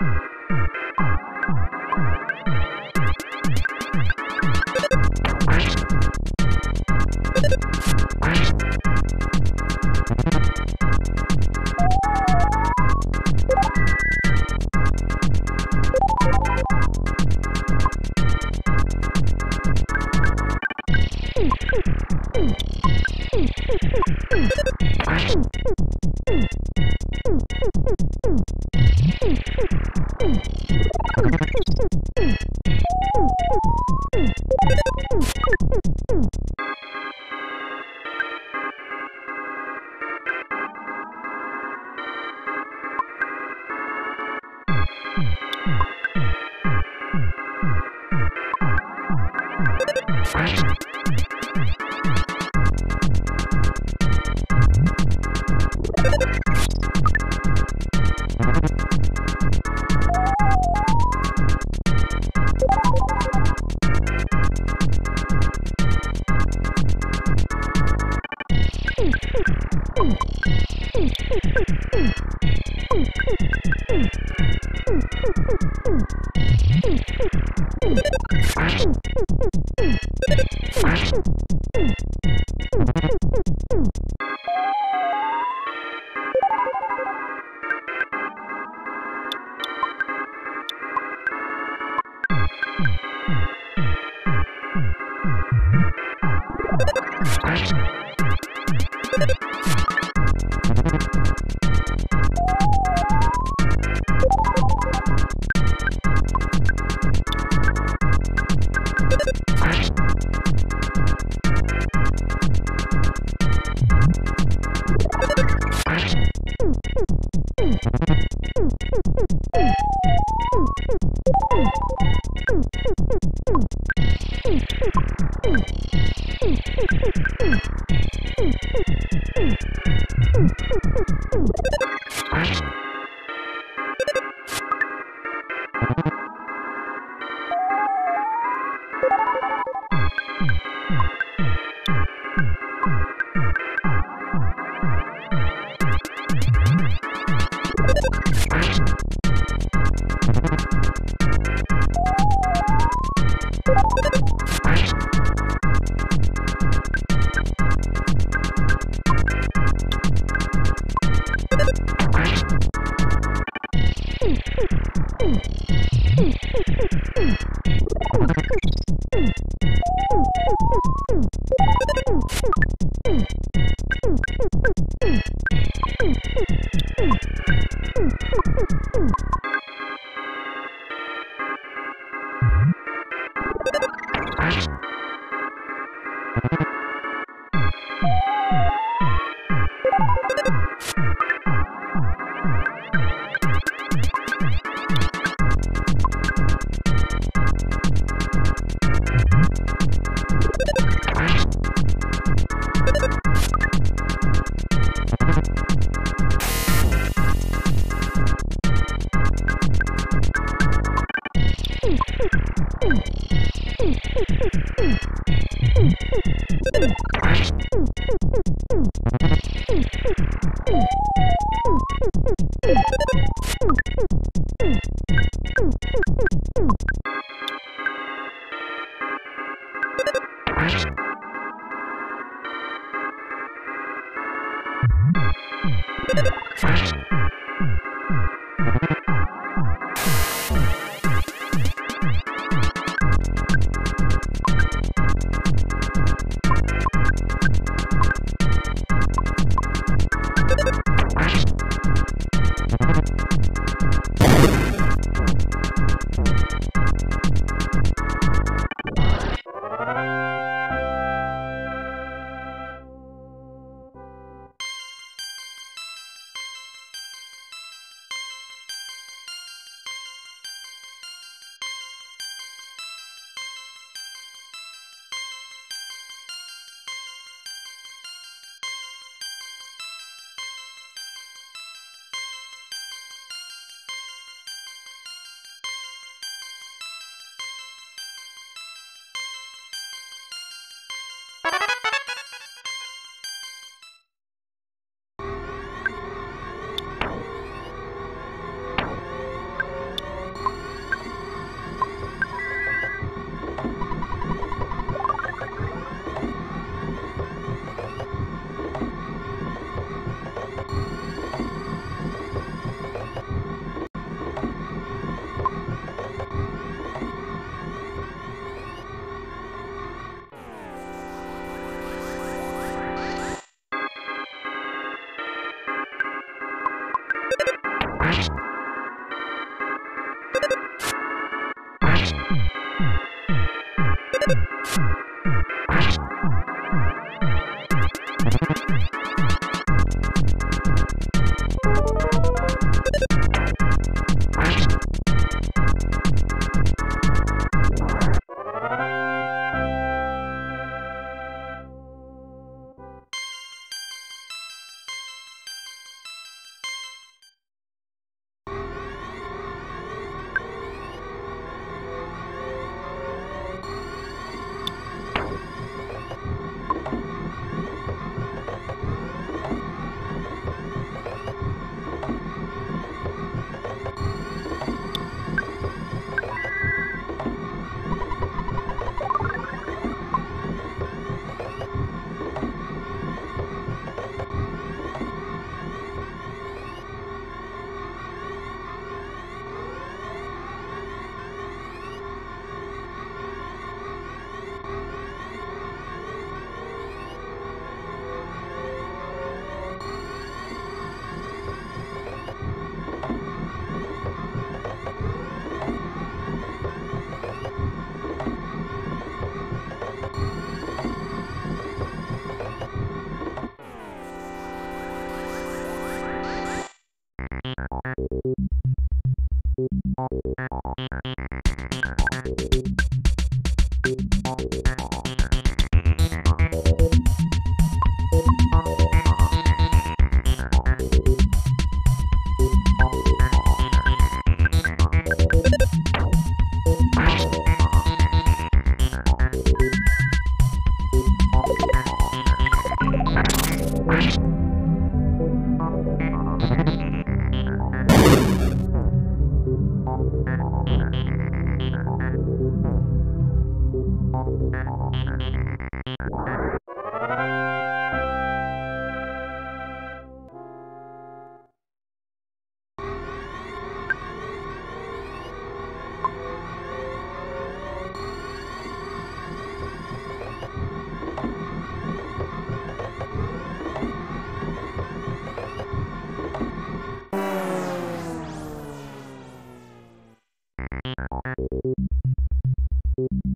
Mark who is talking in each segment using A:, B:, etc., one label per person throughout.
A: hmm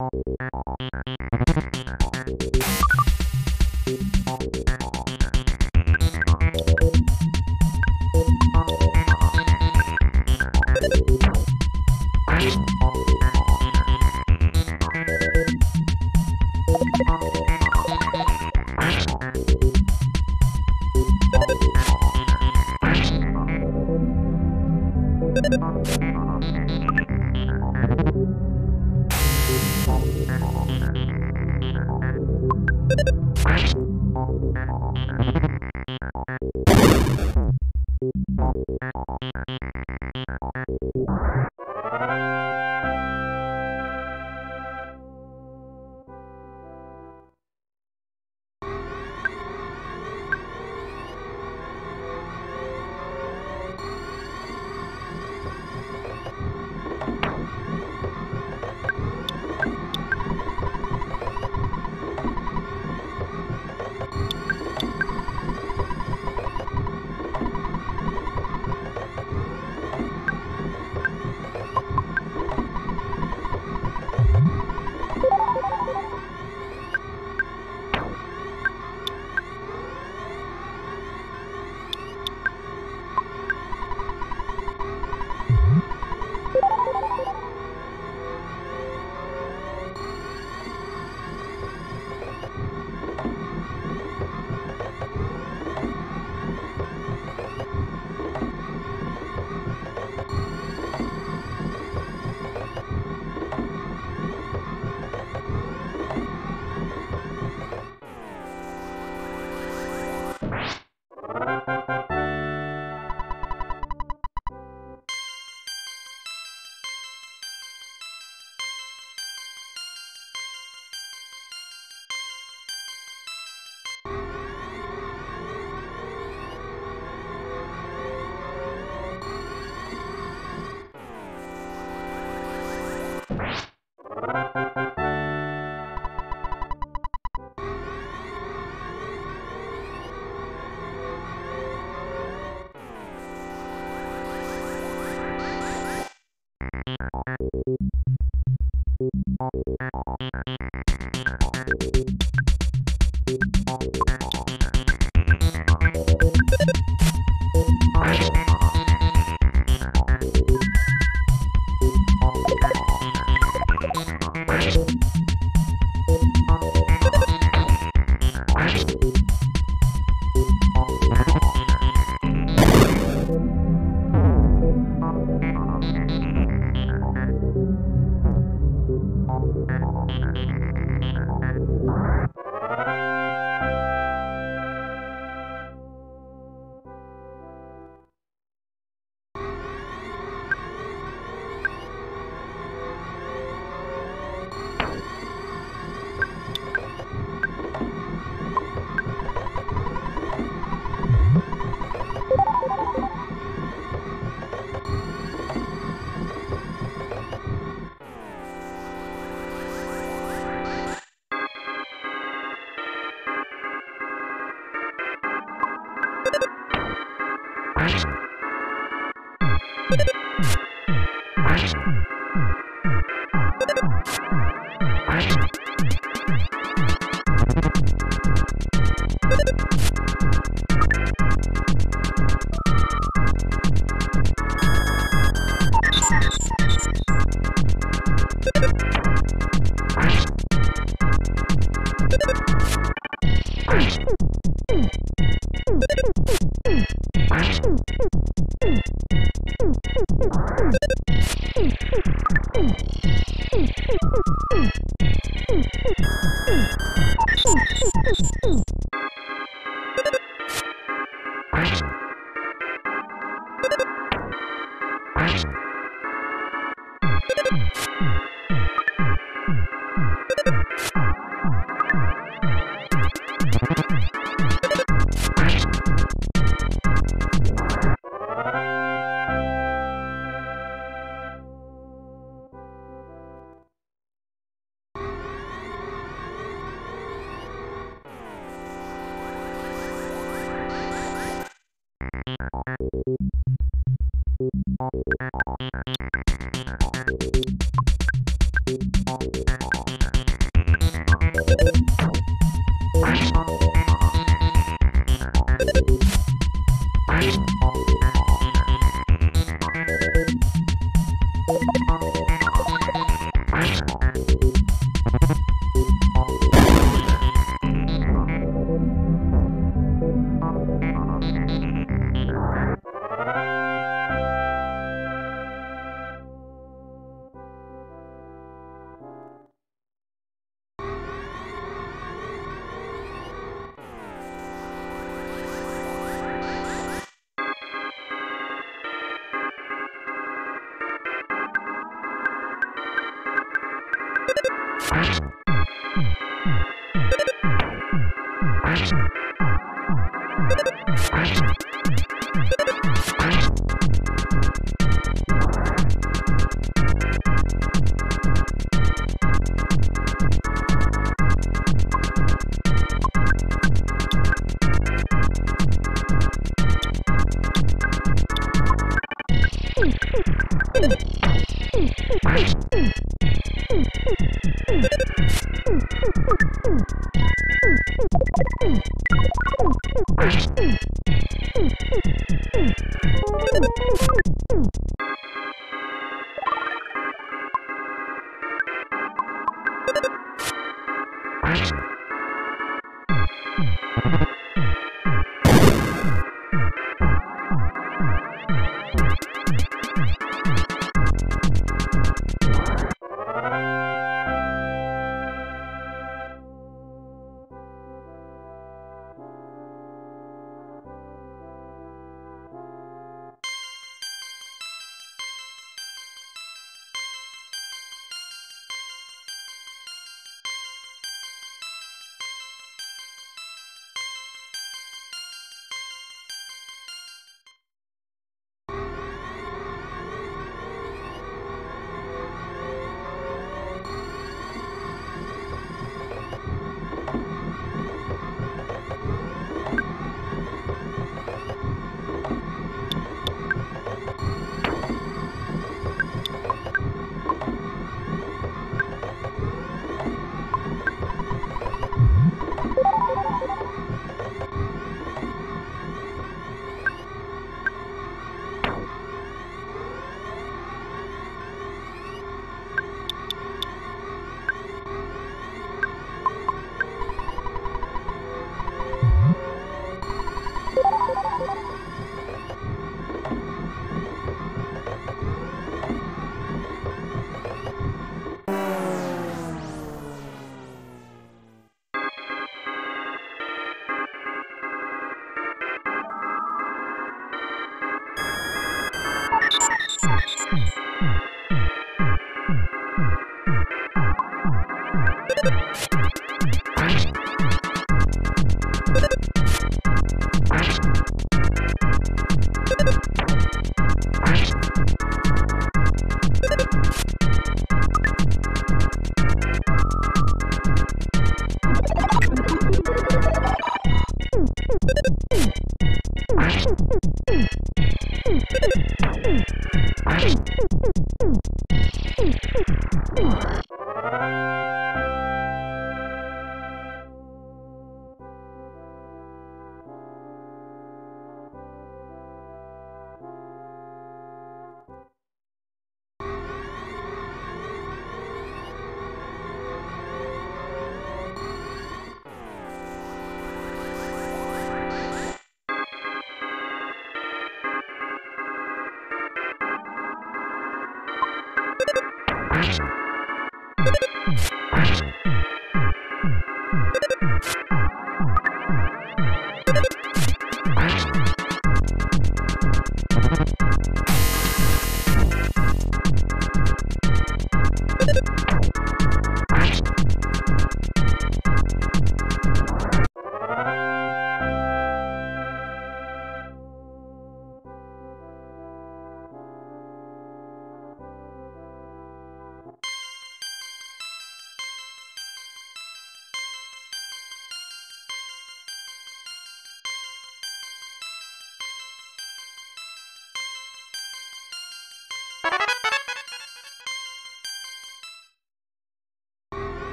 A: Oh, ah.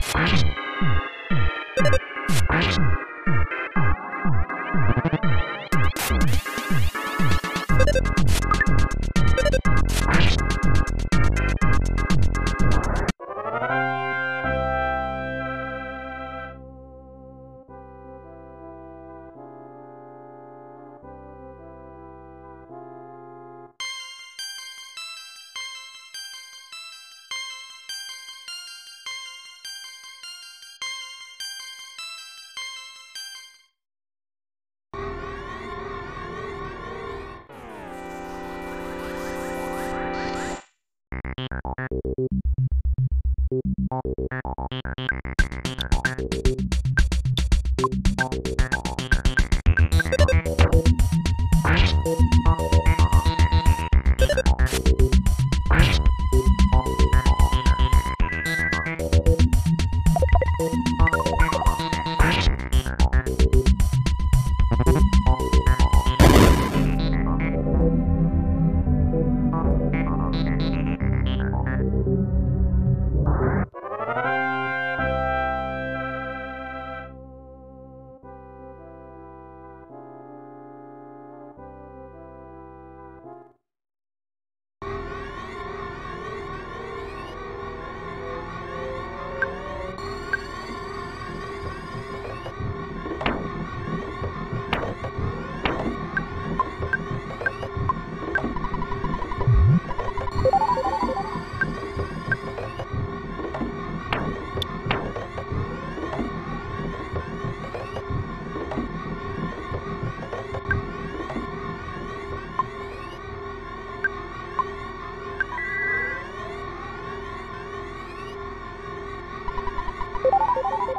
A: Thank you.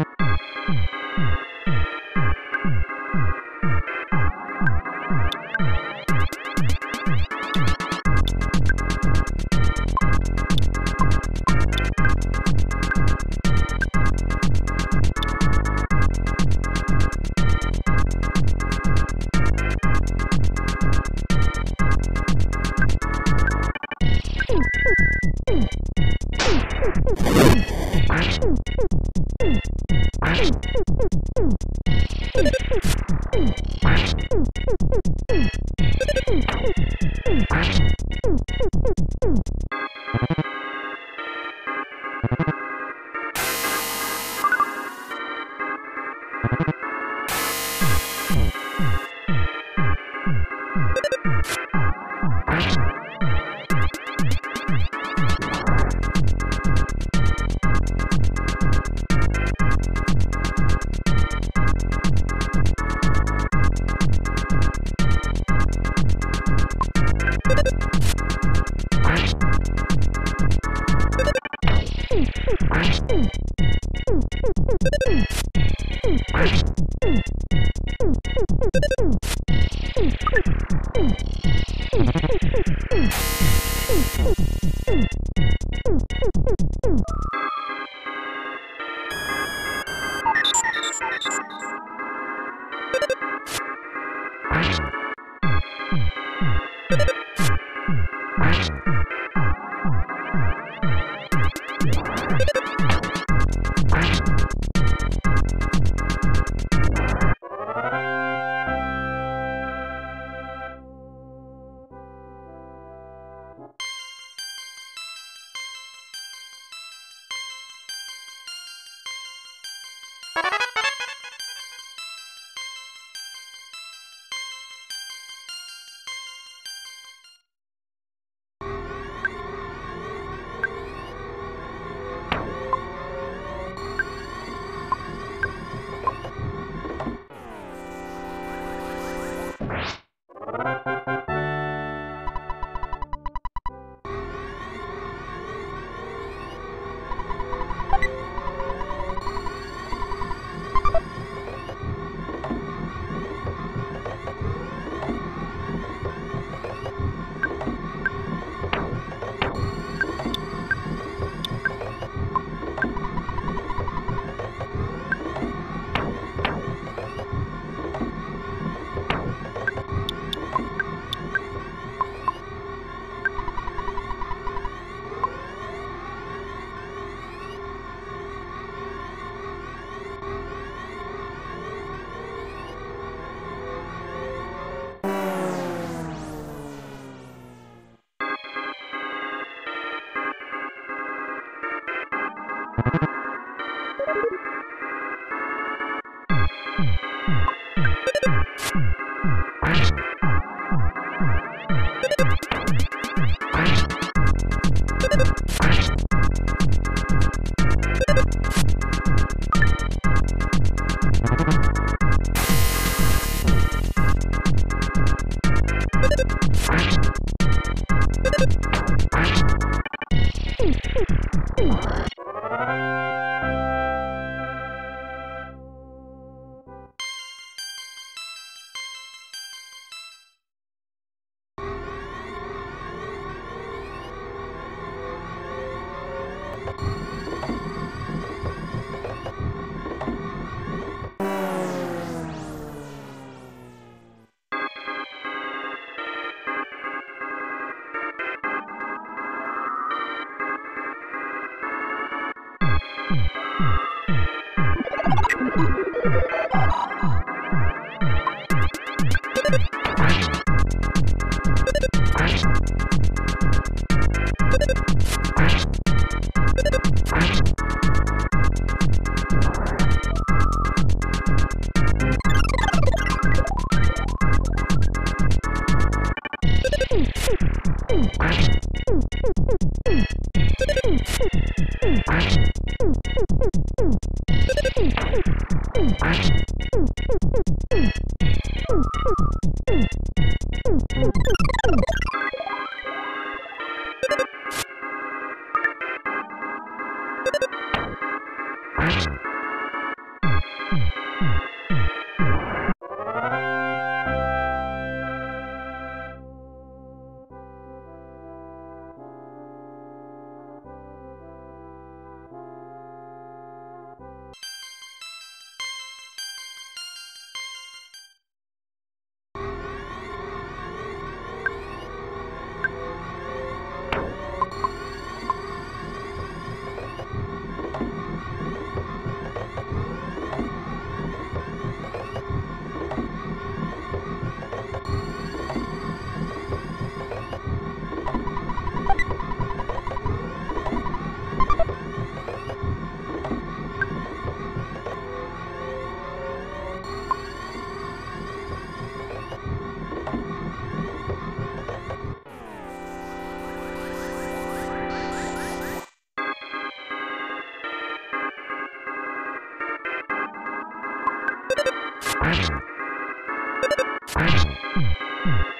A: you Thank you.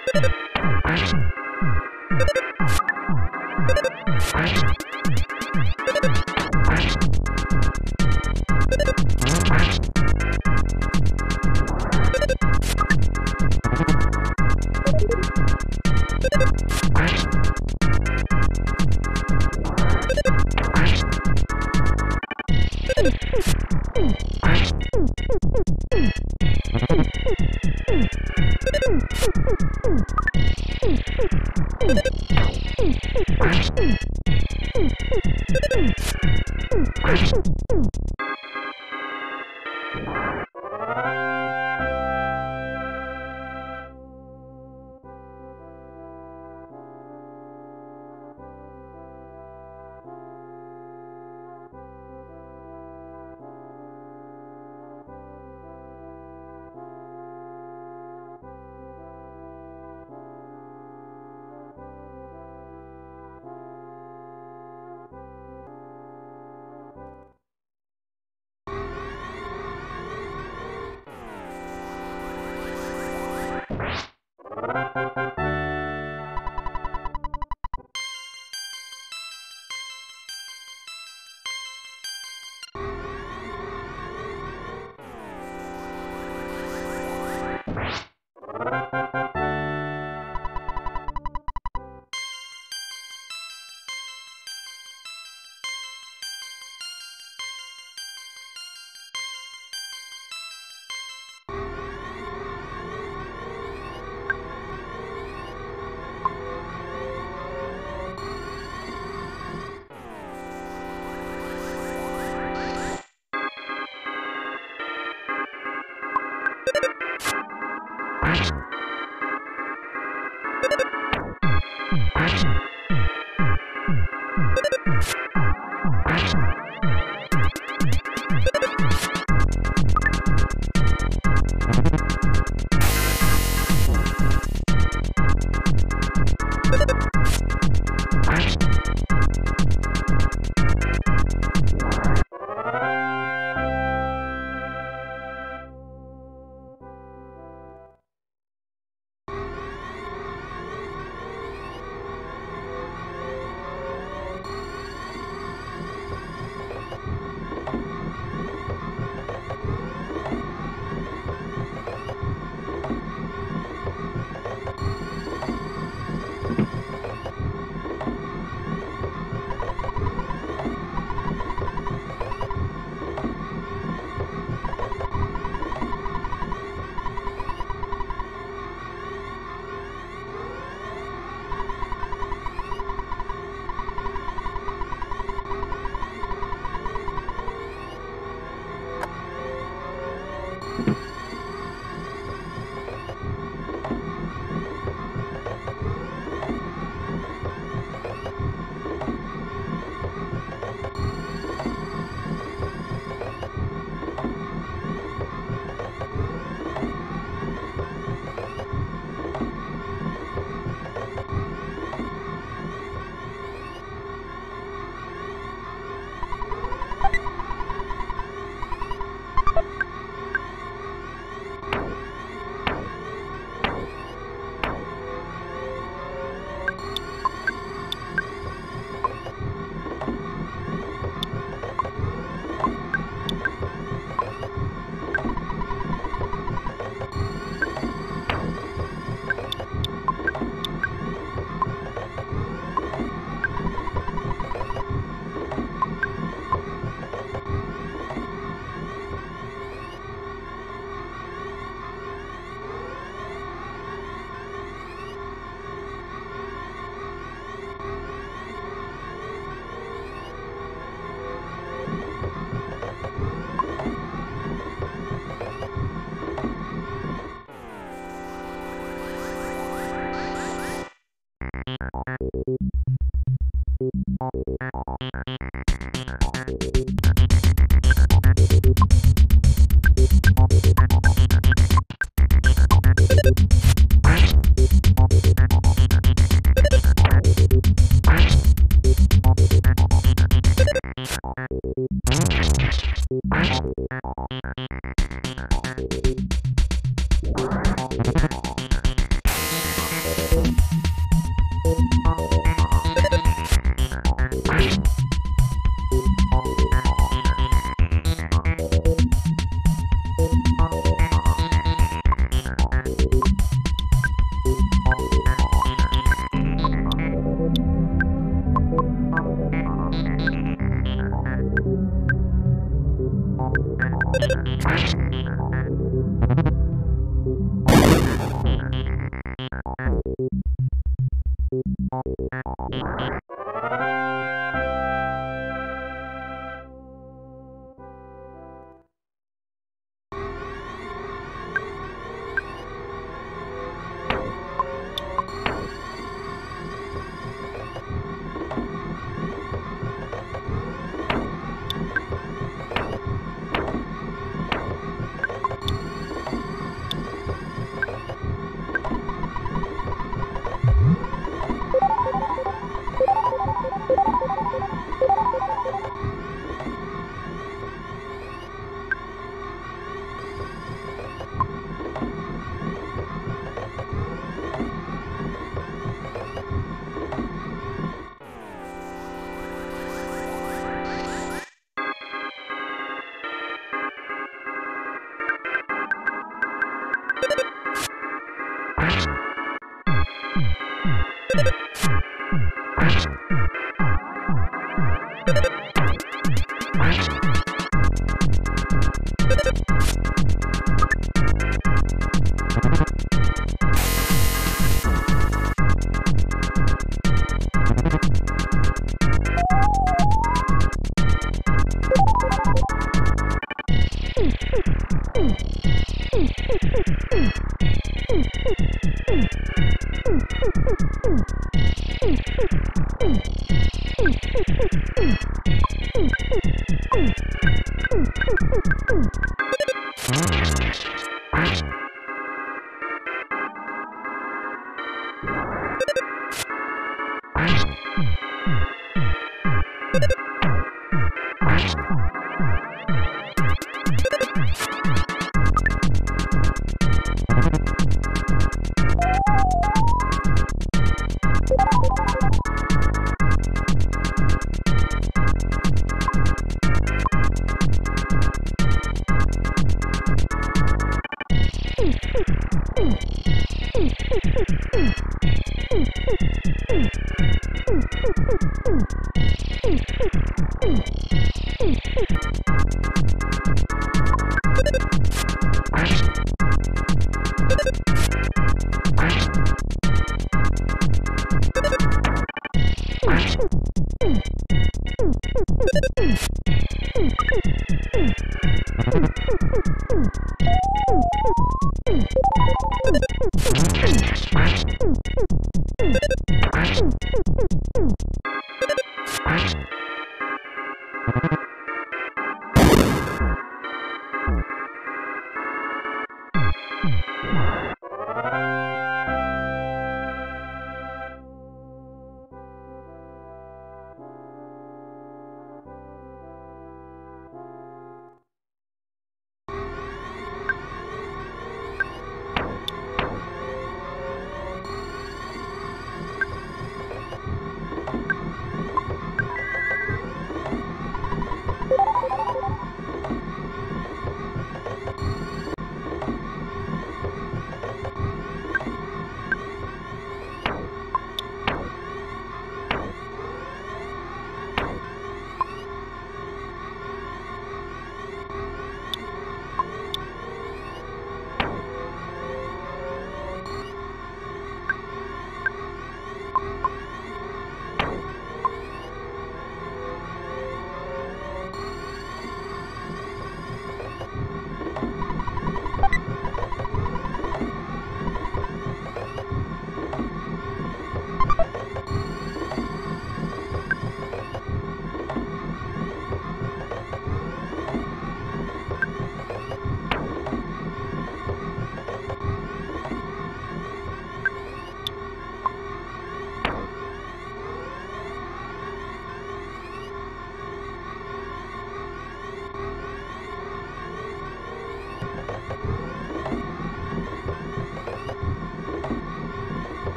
A: Thank you.